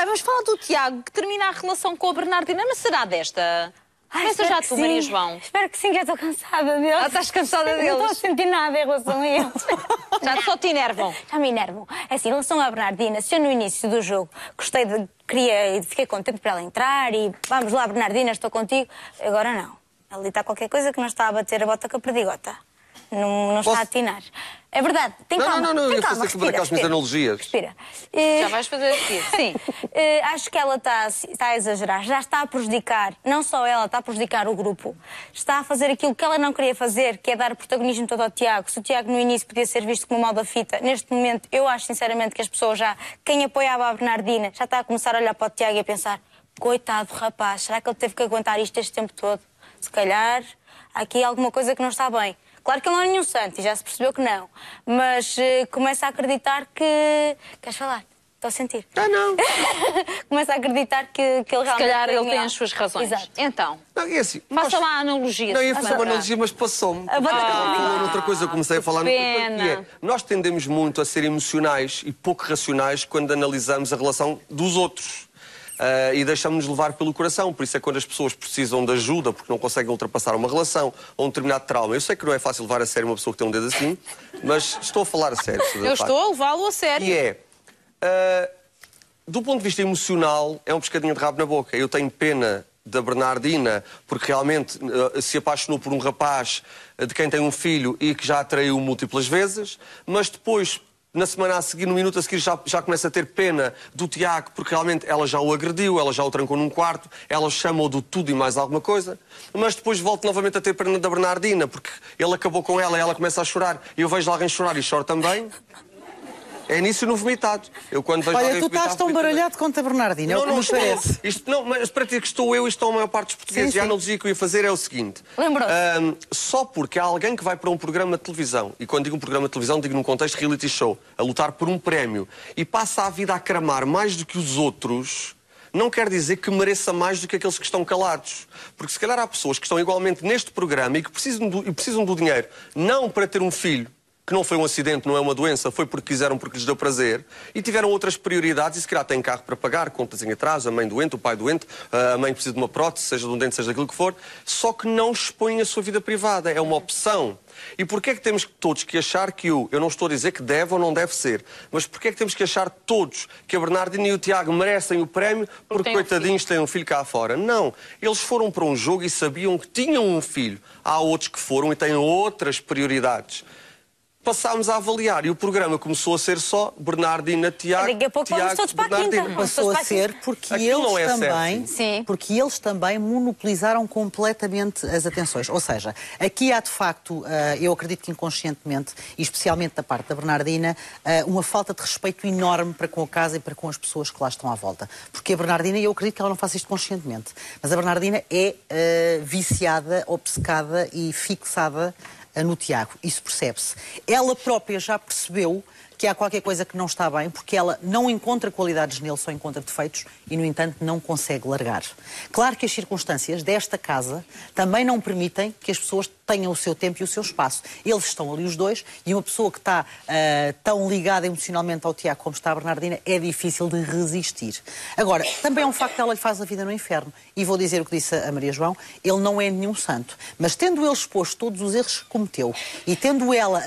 Bem, vamos falar do Tiago, que termina a relação com a Bernardina, mas será desta? Ai, espero já tu. Maria João. Espero que sim, que eu estou cansada deles. Ah, estás cansada Não estou a deles? sentir nada em relação a eles. Já só te enervam. Já me enervam. É assim, em relação à Bernardina, se eu no início do jogo gostei de. queria e fiquei contente para ela entrar e vamos lá, Bernardina, estou contigo, agora não. Ali está qualquer coisa que não está a bater a bota com a perdigota. Não, não está Posso- a atinar. É verdade, tem Não, calma. não, não, tem eu calma, aqui respira, aquelas minhas respira, analogias. Respira. Eh, Já vais fazer a seguir. Sim, Eh, acho que ela está, está a exagerar, já está a prejudicar, não só ela, está a prejudicar o grupo, está a fazer aquilo que ela não queria fazer, que é dar protagonismo todo ao Tiago. Se o Tiago no início podia ser visto como mal da fita, neste momento eu acho sinceramente que as pessoas já, quem apoiava a Bernardina, já está a começar a olhar para o Tiago e a pensar: coitado rapaz, será que ele teve que aguentar isto este tempo todo? Se calhar há aqui alguma coisa que não está bem. Claro que ele não é nenhum santo e já se percebeu que não, mas eh, começa a acreditar que. Queres falar? Estou a sentir. Ah, não. Começa a acreditar que, que ele Se realmente. calhar ele tem as suas razões. Exato. Então, Não, é assim. faça lá a analogia. Não, se ia faz fazer uma analogia, mas passou-me. Ah, falou noutra coisa, eu comecei a falar noutra coisa. pena. Que é, nós tendemos muito a ser emocionais e pouco racionais quando analisamos a relação dos outros. Ah, e deixamos-nos levar pelo coração. Por isso é quando as pessoas precisam de ajuda porque não conseguem ultrapassar uma relação ou um determinado trauma. Eu sei que não é fácil levar a sério uma pessoa que tem um dedo assim, mas estou a falar a sério. Eu estou a levá-lo a sério. E é, ah, do ponto de vista emocional, é um pescadinho de rabo na boca. Eu tenho pena da Bernardina, porque realmente ah, se apaixonou por um rapaz de quem tem um filho e que já a traiu múltiplas vezes, mas depois. Na semana a seguir, no minuto a seguir, já, já começa a ter pena do Tiago, porque realmente ela já o agrediu, ela já o trancou num quarto, ela chama-o do tudo e mais alguma coisa. Mas depois volta novamente a ter pena da Bernardina, porque ele acabou com ela e ela começa a chorar. E eu vejo alguém chorar e choro também. É nisso no vomitado. Eu quando vejo Olha, tu estás tão baralhado quanto a Bernardina, é o Não, que não me estou. parece. Isto, não, mas para ti que estou eu e estão a maior parte dos portugueses. Sim, E a analogia que eu ia fazer é o seguinte. Lembrou-se. Ahm, só porque há alguém que vai para um programa de televisão, e quando digo um programa de televisão, digo num contexto de reality show, a lutar por um prémio, e passa a vida a cramar mais do que os outros, não quer dizer que mereça mais do que aqueles que estão calados. Porque se calhar há pessoas que estão igualmente neste programa e que precisam do, e precisam do dinheiro, não para ter um filho, que não foi um acidente, não é uma doença, foi porque quiseram, porque lhes deu prazer, e tiveram outras prioridades e se calhar têm carro para pagar, contas em atraso, a mãe doente, o pai doente, a mãe precisa de uma prótese, seja de um dente, seja daquilo que for, só que não expõem a sua vida privada, é uma opção. E porquê é que temos todos que achar que o, eu não estou a dizer que deve ou não deve ser, mas porquê é que temos que achar todos que a Bernardina e o Tiago merecem o prémio porque, um coitadinhos, têm um filho cá fora? Não. Eles foram para um jogo e sabiam que tinham um filho. Há outros que foram e têm outras prioridades. Passámos a avaliar e o programa começou a ser só Bernardina, Tiago, Daqui a pouco vamos Tiago, todos para a quinta. Passou a ser porque Aquilo não eles é também, porque eles também monopolizaram completamente as atenções. Ou seja, aqui há de facto, ah, eu acredito que inconscientemente, e especialmente da parte da Bernardina, ah, uma falta de respeito enorme para com a casa e para com as pessoas que lá estão à volta. Porque a Bernardina, e eu acredito que ela não faça isto conscientemente, mas a Bernardina é ah, viciada, obcecada e fixada no Tiago. Isso percebe-se. Ela própria já percebeu que há qualquer coisa que não está bem, porque ela não encontra qualidades nele, só encontra defeitos e, no entanto, não consegue largar. Claro que as circunstâncias desta casa também não permitem que as pessoas tenham o seu tempo e o seu espaço. Eles estão ali os dois e uma pessoa que está ah, tão ligada emocionalmente ao Tiago como está a Bernardina é difícil de resistir. Agora, também é um facto que ela lhe faz a vida no inferno. E vou dizer o que disse a Maria João, ele não é nenhum santo. Mas tendo ele exposto todos os erros que cometeu e tendo ela,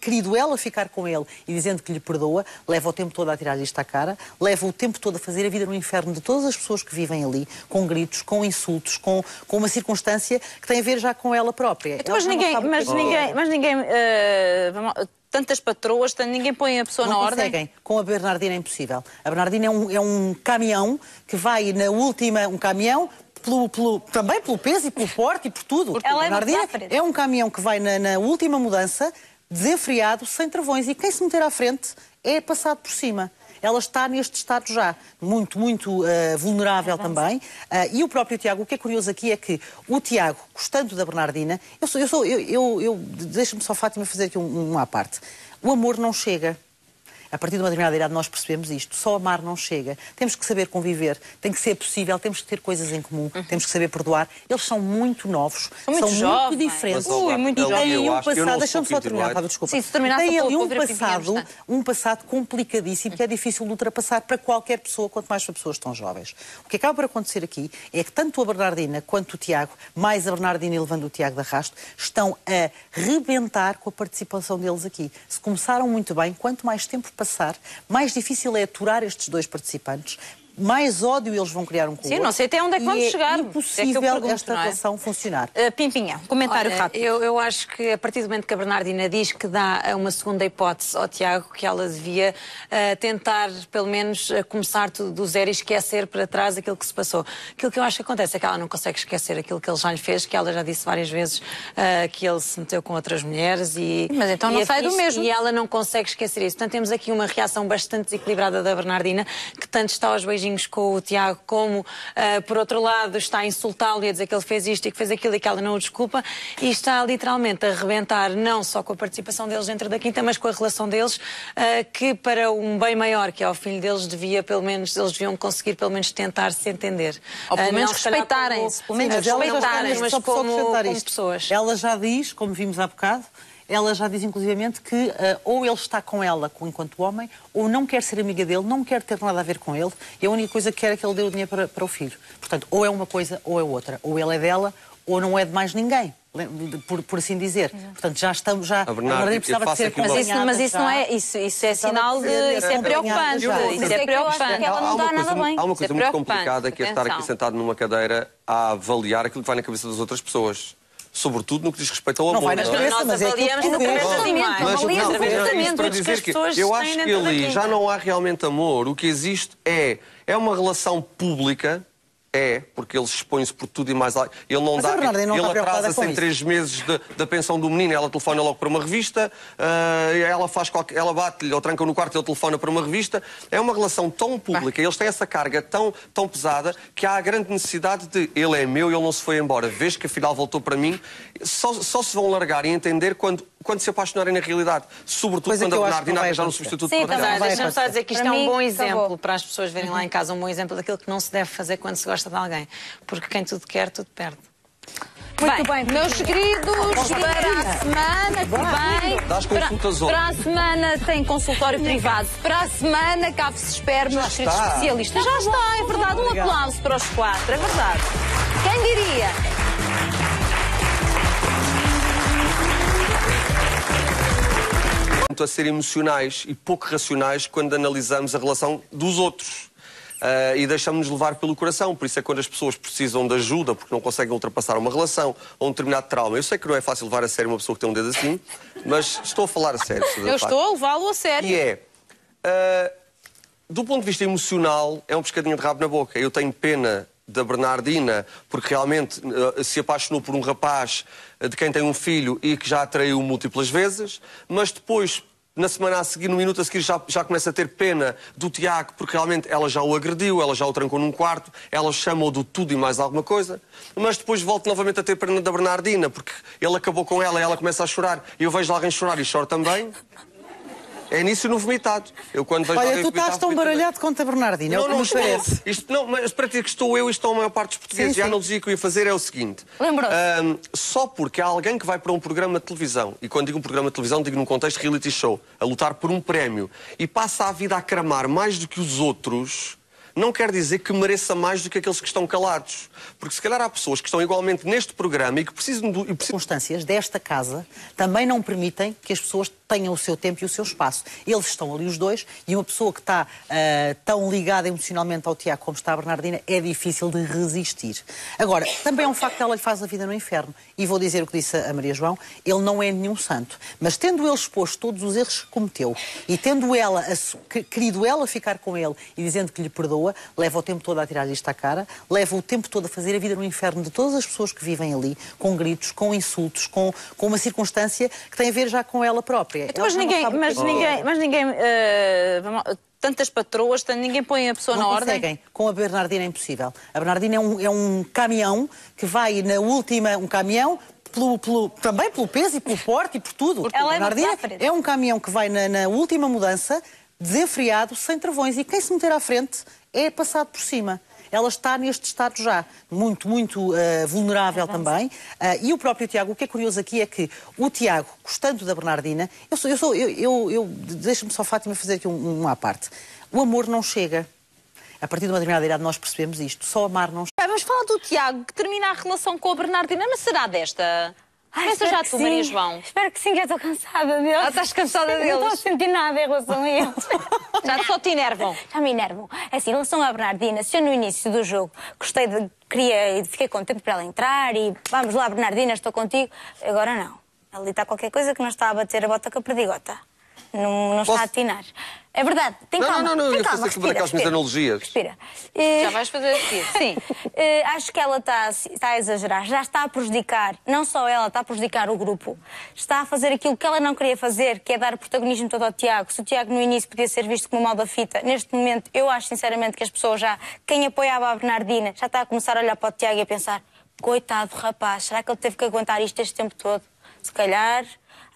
querido ela ficar com ele e dizendo que lhe perdoa, leva o tempo todo a tirar isto à cara, leva o tempo todo a fazer a vida no inferno de todas as pessoas que vivem ali, com gritos, com insultos, com, com uma circunstância que tem a ver já com ela própria. Então, mas ninguém, mas é. ninguém, mas ninguém, lá, tantas patroas, ninguém põe a pessoa Não na ordem. conseguem. Com a Bernardina é impossível. A Bernardina é um, é um caminhão que vai na última, um caminhão pelo- pelo- também pelo peso e pelo porte e por tudo. Ela a leva-te Bernardina frente. é um caminhão que vai na, na última mudança, desenfreado, sem travões. E quem se meter à frente é passado por cima. Ela está neste estado já, muito, muito eh, vulnerável também. Ah, e o próprio Tiago, o que é curioso aqui é que o Tiago, gostando da Bernardina, eu sou, eu sou, eu, eu, eu- deixa-me só, Fátima, fazer aqui um, um à parte. O amor não chega. A partir de uma determinada idade nós percebemos isto. Só amar não chega. Temos que saber conviver, tem que ser possível, temos que ter coisas em comum, temos que saber perdoar. Eles são muito novos, São muito jovens. diferentes. Mas, Ui, muito e jovens. têm um passado, deixa-me só terminar. Fábio, desculpa. Sim, se Têm ali um passado, um passado complicadíssimo que é difícil de ultrapassar para qualquer pessoa, quanto mais para pessoas tão jovens. O que acaba por acontecer aqui é que tanto a Bernardina quanto o Tiago, mais a Bernardina e levando o Tiago de arrasto, estão a rebentar com a participação deles aqui. Se começaram muito bem, quanto mais tempo passar, mais difícil é aturar estes dois participantes. Mais ódio eles vão criar um com o Sim, não sei até onde é que E vamos chegar. É que eu impossível pergunto, esta não é? relação funcionar. Uh, Pimpinha, comentário Olha, rápido. Eu, eu acho que a partir do momento que a Bernardina diz que dá uma segunda hipótese ao Tiago, que ela devia eh, tentar, pelo menos, eh, começar tudo do zero e esquecer para trás aquilo que se passou. Aquilo que eu acho que acontece é que ela não consegue esquecer aquilo que ele já lhe fez, que ela já disse várias vezes eh, que ele se meteu com outras mulheres e. Mas então não e sai do isso- mesmo. E ela não consegue esquecer isso. Portanto, temos aqui uma reação bastante desequilibrada da Bernardina, que tanto está aos beijinhos com o Tiago, como, ah, por outro lado, está a insultá-lo e a dizer que ele fez isto e que fez aquilo e que ela não o desculpa, e está literalmente a arrebentar não só com a participação deles dentro da quinta, mas com a relação deles, ah, que para um bem maior, que é o filho deles, devia pelo menos, eles deviam conseguir pelo menos tentar se entender. Ou pelo Ah, menos respeitarem-se, pelo menos Sim, Mas ela já está respeitarem, neste- mas só- só como, como pessoas. Ela já diz, como vimos há bocado, ela já diz inclusivamente que ah, ou ele está com ela enquanto homem, ou não quer ser amiga dele, não quer ter nada a ver com ele, e a única coisa que quer é que ele dê o dinheiro para, para o filho. Portanto, ou é uma coisa ou é outra. Ou ele é dela, ou não é de mais ninguém. Por, por assim dizer. Portanto, já estamos já. Bernardo, Bernardina eu precisava de ser Mas isso, mas isso não é, isso, isso é sinal a de, isso é preocupante, já. isso é é preocupante. que ela não há uma está coisa, nada bem. Há uma é coisa muito complicada que é estar aqui sentado numa cadeira a avaliar aquilo que vai na cabeça das outras pessoas. Sobretudo no que diz respeito ao amor. Não vai na é? cabeça, Nós mas é aquilo que avaliamos tu Mas- Avaliamos não, mas- para dizer as que pessoas eu acho que ali já não há realmente amor. O que existe é, é uma relação pública. É, porque ele expõe-se por tudo e mais lá. Ele não Mas dá. Não ele está preocupada atrasa-se em três meses de- da pensão do menino, ela telefona logo para uma revista, ah, ela faz qualquer, ela bate-lhe ou tranca no quarto, ele telefona para uma revista. É uma relação tão pública, eles têm essa carga tão, tão pesada que há a grande necessidade de ele é meu e ele não se foi embora. Vês que afinal voltou para mim. Só, só se vão largar e entender quando, quando se apaixonarem na realidade. Sobretudo Coisa quando a não vai arranjar um acontecer. substituto Sim, para vai Deixa-me só dizer que isto Para é um mim, bom acabou. exemplo para as pessoas verem lá em casa, um bom exemplo daquilo que não se deve fazer quando se gosta de alguém. Porque quem tudo quer, tudo perde. Muito bem, meus queridos, para a semana que vem. Para, para a semana tem consultório privado. Para a semana, cabe-se espera, meus queridos especialistas. Já está, é verdade. Um aplauso para os quatro, é verdade. Quem diria? A ser emocionais e pouco racionais quando analisamos a relação dos outros. Ah, e deixamos-nos levar pelo coração. Por isso é quando as pessoas precisam de ajuda porque não conseguem ultrapassar uma relação ou um determinado trauma. Eu sei que não é fácil levar a sério uma pessoa que tem um dedo assim, mas estou a falar a sério. Eu estou a levá-lo a sério. E é, ah, do ponto de vista emocional, é um pescadinho de rabo na boca. Eu tenho pena da Bernardina, porque realmente ah, se apaixonou por um rapaz de quem tem um filho e que já a traiu múltiplas vezes, mas depois, na semana a seguir, no minuto a seguir, já, já começa a ter pena do Tiago, porque realmente ela já o agrediu, ela já o trancou num quarto, ela chamou do tudo e mais alguma coisa, mas depois volta novamente a ter pena da Bernardina, porque ele acabou com ela e ela começa a chorar, e eu vejo alguém chorar e choro também. É nisso no vomitado. Eu quando vejo Olha, tu estás tão baralhado quanto a Bernardina, é o Não, que não estou. parece. Isto, não, mas para ti que estou eu e estão a maior parte dos portugueses. Sim, E a analogia que eu ia fazer é o seguinte. Lembrou-se. Ahm, só porque há alguém que vai para um programa de televisão, e quando digo um programa de televisão, digo num contexto reality show, a lutar por um prémio, e passa a vida a cramar mais do que os outros, não quer dizer que mereça mais do que aqueles que estão calados. Porque se calhar há pessoas que estão igualmente neste programa e que precisam do. E circunstâncias desta casa também não permitem que as pessoas tenham o seu tempo e o seu espaço. Eles estão ali os dois e uma pessoa que está ah, tão ligada emocionalmente ao Tiago como está a Bernardina é difícil de resistir. Agora, também é um facto que ela lhe faz a vida no inferno. E vou dizer o que disse a Maria João, ele não é nenhum santo. Mas tendo ele exposto todos os erros que cometeu e tendo ela, querido ela ficar com ele e dizendo que lhe perdoa, leva o tempo todo a tirar isto à cara, leva o tempo todo a fazer a vida no inferno de todas as pessoas que vivem ali, com gritos, com insultos, com, com uma circunstância que tem a ver já com ela própria. Então, mas ninguém, mas que é. ninguém, mas ninguém, lá, tantas patroas, ninguém põe a pessoa Não na ordem. conseguem. Com a Bernardina é impossível. A Bernardina é um, é um caminhão que vai na última, um caminhão pelo- pelo- também pelo peso e pelo porte e por tudo. Ela a leva-te Bernardina frente. é um caminhão que vai na, na última mudança desenfreado, sem travões. E quem se meter à frente é passado por cima. Ela está neste estado já muito, muito uh, vulnerável também. Uh, e o próprio Tiago, o que é curioso aqui é que o Tiago, gostando da Bernardina, eu sou, eu sou, eu, eu, eu deixa-me só, Fátima, fazer aqui um, um à parte. O amor não chega. A partir de uma determinada idade nós percebemos isto. Só amar não chega. Vamos falar do Tiago, que termina a relação com a Bernardina, mas será desta? Ai, Começa já que tu. Maria João. Espero que sim, já estou cansada deles. Ah, estás cansada Não estou a deles? sentir nada em relação a eles. Já só te enervam. Já me enervam. É assim, em relação à Bernardina, se eu no início do jogo gostei de. queria e fiquei contente para ela entrar e vamos lá, Bernardina, estou contigo, agora não. Ali está qualquer coisa que não está a bater a bota com a perdigota. Não, não Posso- está a atinar. É verdade, tem Não, calma. não, não, tem eu calma, aqui uma respira, minhas respira. analogias. Respira. Eh, Já vais fazer a seguir. Sim, Eh, acho que ela está, está a exagerar, já está a prejudicar, não só ela, está a prejudicar o grupo, está a fazer aquilo que ela não queria fazer, que é dar protagonismo todo ao Tiago. Se o Tiago no início podia ser visto como o mal da fita, neste momento eu acho sinceramente que as pessoas já, quem apoiava a Bernardina, já está a começar a olhar para o Tiago e a pensar: coitado rapaz, será que ele teve que aguentar isto este tempo todo? Se calhar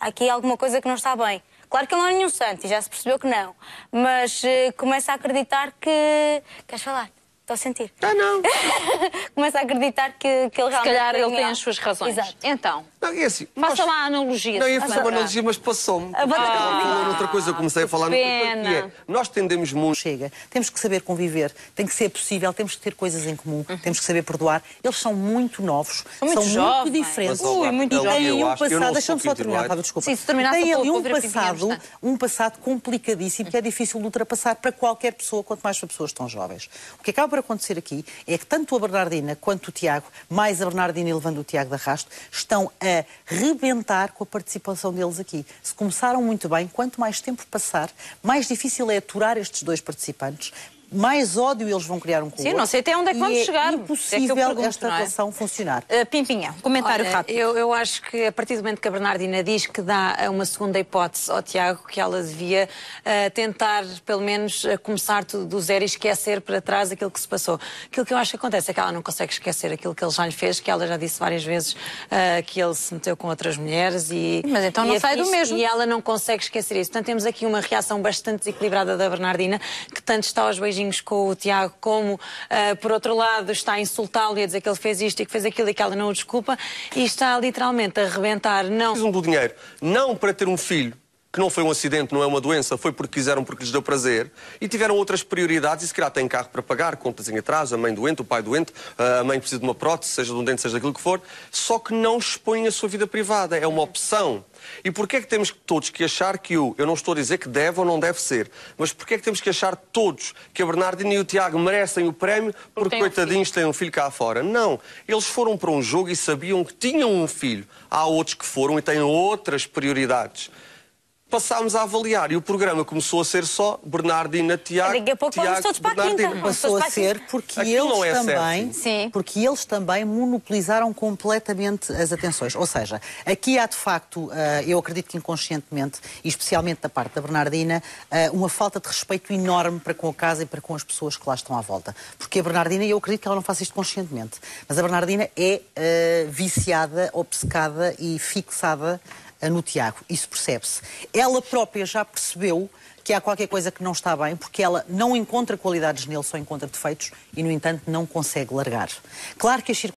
há aqui alguma coisa que não está bem. Claro que ele não é nenhum santo e já se percebeu que não, mas eh, começa a acreditar que. Queres falar? Estou a sentir. Ah, não. começa a acreditar que, que ele Se realmente. calhar ele tem as suas razões. Exato. Então, Não, é assim. faça nós- lá a analogia. Não, ia faz fazer uma analogia, mas passou-me. Ah, falou noutra coisa, eu comecei a falar coisa. pena. que é, nós tendemos muito. chega. Temos que saber conviver, tem que ser possível, temos que ter coisas em comum, temos que saber perdoar. Eles são muito novos, São muito jovens. diferentes. Mas, Ui, muito e jovens. têm um passado, deixa-me só terminar. Fábio, desculpa. Sim, se têm a ali um passado, um passado complicadíssimo que é difícil de ultrapassar para qualquer pessoa, quanto mais para pessoas tão jovens. O que acaba por acontecer aqui é que tanto a Bernardina quanto o Tiago, mais a Bernardina e levando o Tiago de arrasto, estão a rebentar com a participação deles aqui. Se começaram muito bem, quanto mais tempo passar, mais difícil é aturar estes dois participantes, mais ódio eles vão criar um com o Sim, não sei até onde é que e vamos chegar. É que eu impossível pergunto, esta é? relação funcionar. Uh, Pimpinha, comentário Olha, rápido. Eu, eu acho que a partir do momento que a Bernardina diz que dá uma segunda hipótese ao Tiago, que ela devia eh, tentar, pelo menos, eh, começar tudo do zero e esquecer para trás aquilo que se passou. Aquilo que eu acho que acontece é que ela não consegue esquecer aquilo que ele já lhe fez, que ela já disse várias vezes eh, que ele se meteu com outras mulheres e. Mas então não e sai do isso- mesmo. E ela não consegue esquecer isso. Portanto, temos aqui uma reação bastante desequilibrada da Bernardina, que tanto está aos beijinhos com o Tiago, como, eh, por outro lado, está a insultá-lo e a dizer que ele fez isto e que fez aquilo e que ela não o desculpa, e está literalmente a arrebentar, não Precisam do dinheiro não para ter um filho, que não foi um acidente, não é uma doença, foi porque quiseram, porque lhes deu prazer, e tiveram outras prioridades, e se calhar têm carro para pagar, contas em atraso, a mãe doente, o pai doente, a mãe precisa de uma prótese, seja de um dente, seja daquilo que for, só que não expõem a sua vida privada, é uma opção. E porquê é que temos todos que achar que o, eu não estou a dizer que deve ou não deve ser, mas porquê é que temos que achar todos que a Bernardina e o Tiago merecem o prémio porque, um coitadinhos, têm um filho cá fora? Não. Eles foram para um jogo e sabiam que tinham um filho. Há outros que foram e têm outras prioridades. Passámos a avaliar e o programa começou a ser só Bernardina, Tiago, Daqui a pouco vamos Tiago, todos para a Bernardina. quinta. Passou a ser porque Aquilo não eles é também, porque eles também monopolizaram completamente as atenções. Ou seja, aqui há de facto, ah, eu acredito que inconscientemente, e especialmente da parte da Bernardina, ah, uma falta de respeito enorme para com a casa e para com as pessoas que lá estão à volta. Porque a Bernardina, e eu acredito que ela não faça isto conscientemente, mas a Bernardina é ah, viciada, obcecada e fixada no Tiago. Isso percebe-se. Ela própria já percebeu que há qualquer coisa que não está bem, porque ela não encontra qualidades nele, só encontra defeitos e, no entanto, não consegue largar. Claro que as